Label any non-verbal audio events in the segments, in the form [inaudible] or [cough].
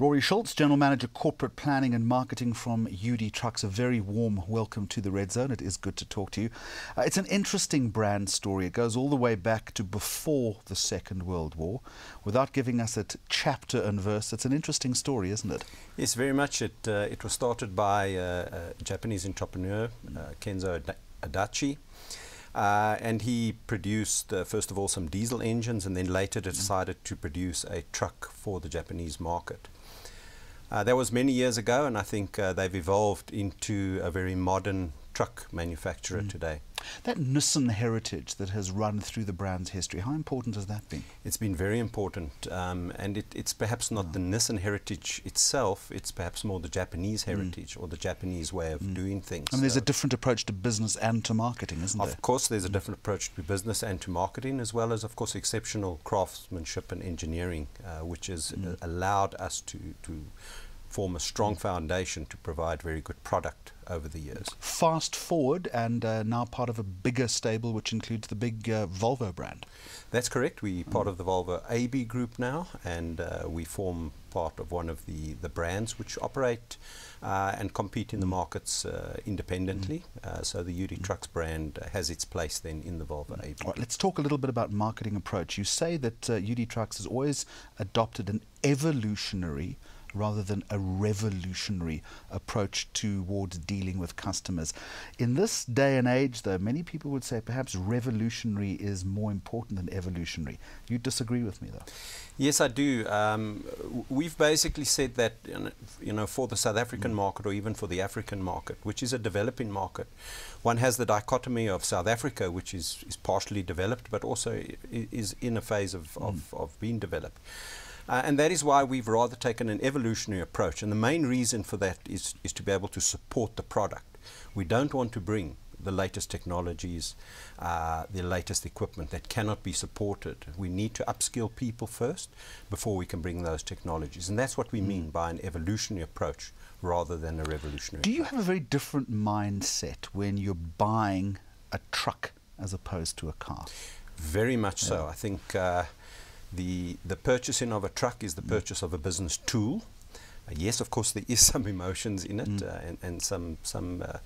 Rory Schulz, General Manager Corporate Planning and Marketing from UD Trucks. A very warm welcome to the Red Zone. It is good to talk to you. Uh, it's an interesting brand story. It goes all the way back to before the Second World War. Without giving us a chapter and verse, it's an interesting story, isn't it? Yes, very much. It, uh, it was started by uh, a Japanese entrepreneur, uh, Kenzo Adachi. Uh, and he produced, uh, first of all, some diesel engines and then later decided to produce a truck for the Japanese market. Uh, that was many years ago, and I think uh, they've evolved into a very modern truck manufacturer mm. today. That Nissan heritage that has run through the brand's history, how important has that been? It's been very important, um, and it, it's perhaps not oh. the Nissan heritage itself, it's perhaps more the Japanese mm. heritage mm. or the Japanese way of mm. doing things. I mean, there's so a different approach to business and to marketing, isn't of there? Of course, there's a mm. different approach to business and to marketing, as well as, of course, exceptional craftsmanship and engineering, uh, which has uh, allowed us to, to form a strong foundation to provide very good product over the years. Fast forward and uh, now part of a bigger stable which includes the big uh, Volvo brand. That's correct. We're mm. part of the Volvo AB group now and uh, we form part of one of the, the brands which operate uh, and compete in the markets uh, independently. Mm. Uh, so the UD mm. Trucks brand has its place then in the Volvo AB. Right, let's talk a little bit about marketing approach. You say that UD Trucks has always adopted an evolutionary rather than a revolutionary approach towards dealing with customers. In this day and age, though, many people would say perhaps revolutionary is more important than evolutionary. You disagree with me, though? Yes, I do. Um, we've basically said that, you know, for the South African mm. market or even for the African market, which is a developing market, one has the dichotomy of South Africa, which is, is partially developed, but also is in a phase of, mm. of, of being developed. Uh, and that is why we've rather taken an evolutionary approach. And the main reason for that is, is to be able to support the product. We don't want to bring the latest technologies, uh, the latest equipment that cannot be supported. We need to upskill people first before we can bring those technologies. And that's what we mm. mean by an evolutionary approach rather than a revolutionary Do you have a very different mindset when you're buying a truck as opposed to a car? Very much yeah. so. I think uh, the, the purchasing of a truck is the mm. purchase of a business tool. Uh, yes, of course, there is [laughs] some emotions in it mm. uh, and, and, some, some uh,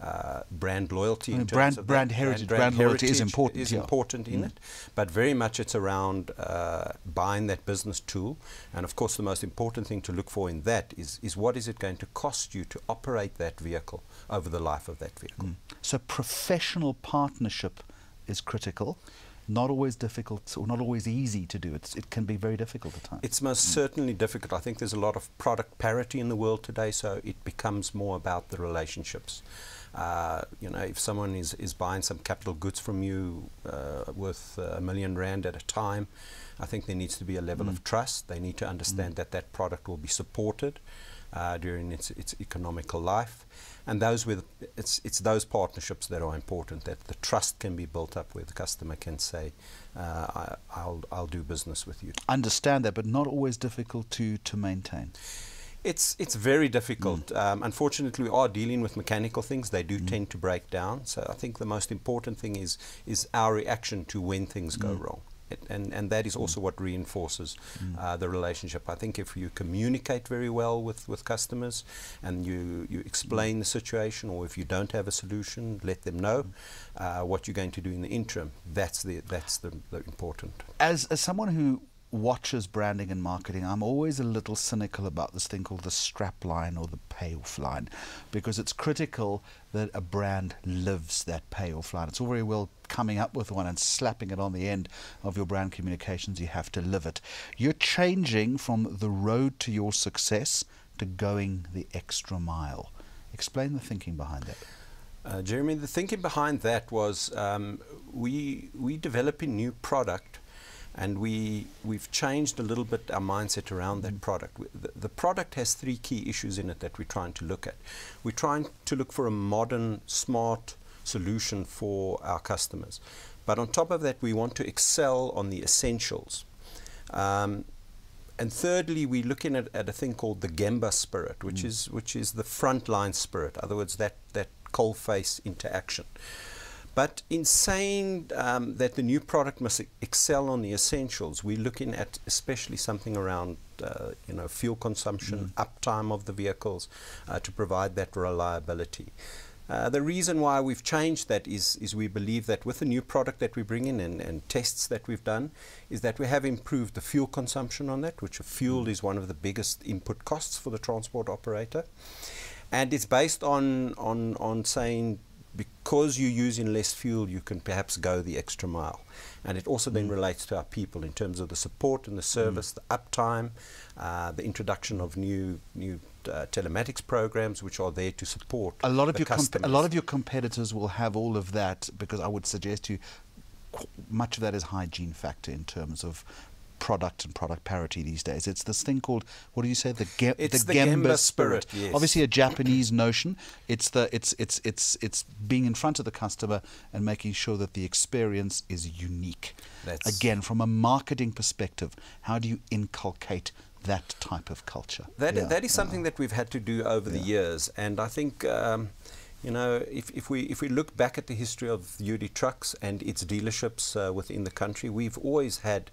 uh brand loyalty. Brand, brand, brand, heritage, brand, brand loyalty is important. Is yeah. important in mm. it, but very much it's around uh, buying that business tool. And of course, the most important thing to look for in that is, is what is it going to cost you to operate that vehicle over the life of that vehicle. Mm. So professional partnership is critical not always difficult or not always easy to do. It's, it can be very difficult at times. It's most mm. certainly difficult. I think there's a lot of product parity in the world today, so it becomes more about the relationships. Uh, you know, if someone is, is buying some capital goods from you uh, worth a million rand at a time, I think there needs to be a level mm. of trust. They need to understand mm. that that product will be supported uh, during its, its economical life. And those with it's it's those partnerships that are important. That the trust can be built up, where the customer can say, uh, I, will I'll do business with you." Understand that, but not always difficult to to maintain. It's it's very difficult. Mm. Um, unfortunately, we are dealing with mechanical things. They do mm. tend to break down. So I think the most important thing is is our reaction to when things mm. go wrong and, and that is also what reinforces mm. uh, the relationship. I think if you communicate very well with, with customers and you, you explain the situation, or if you don't have a solution, let them know uh, what you're going to do in the interim. That's the, that's the, the important. As, as someone who watches branding and marketing, I'm always a little cynical about this thing called the strap line or the payoff line because it's critical that a brand lives that payoff line. It's all very well coming up with one and slapping it on the end of your brand communications. You have to live it. You're changing from the road to your success to going the extra mile. Explain the thinking behind that. Uh, Jeremy, the thinking behind that was um, we we developing new product and we, we've changed a little bit our mindset around that product. The, the, product has three key issues in it that we're trying to look at. We're trying to look for a modern, smart solution for our customers. But on top of that, we want to excel on the essentials. Um, and thirdly, we're looking at, at, a thing called the Gemba spirit, which mm. is which is the frontline spirit. In other words, that that coal face interaction. But in saying um, that the new product must excel on the essentials, we're looking at especially something around uh, you know fuel consumption, mm. uptime of the vehicles, uh, to provide that reliability. Uh, the reason why we've changed that is, is we believe that with the new product that we bring in and, and, tests that we've done, is that we have improved the fuel consumption on that, which fuel mm. is one of the biggest input costs for the transport operator. And it's based on, on, on saying because you're using less fuel, you can perhaps go the extra mile. And it also mm. then relates to our people in terms of the support and the service, mm. the uptime, uh, the introduction of new new uh, telematics programs which are there to support a lot of your a lot of your competitors will have all of that because I would suggest to you much of that is hygiene factor in terms of product and product parity these days. It's this thing called what do you say the ge- the, the Gemba, spirit. spirit yes. Obviously a Japanese notion. It's the it's it's it's it's being in front of the customer and making sure that the experience is unique. That's Again, from a marketing perspective, how do you inculcate that type of culture? That yeah, that is something that we've had to do over yeah. the years, and I think. Um, you know, if, if we if we look back at the history of UD Trucks and its dealerships uh, within the country, we've always had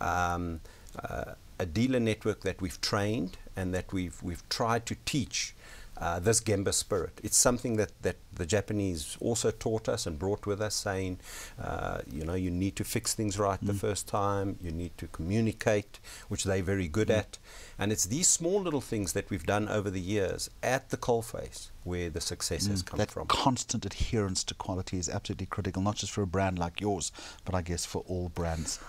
um, uh, a dealer network that we've trained and that we've we've tried to teach uh, this Gemba spirit. It's something that, that the Japanese also taught us and brought with us, saying, uh, you know, you need to fix things right mm. the first time, you need to communicate, which they're very good mm. at. And it's these small little things that we've done over the years at the coalface where the success mm. has come that from. constant adherence to quality is absolutely critical, not just for a brand like yours, but I guess for all brands.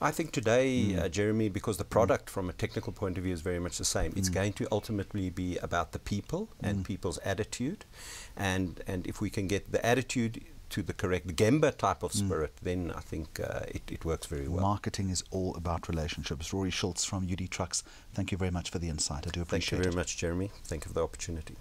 I think today, mm. uh, Jeremy, because the product mm. from a technical point of view is very much the same, it's mm. going to ultimately be about the people and mm. people's attitude. And, and if we can get the attitude to the correct Gemba type of spirit, then I think uh, it, it works very well. Marketing is all about relationships. Rory Schulz from UD Trucks, thank you very much for the insight. I do appreciate it. Thank you very it. much, Jeremy. Thank you for the opportunity.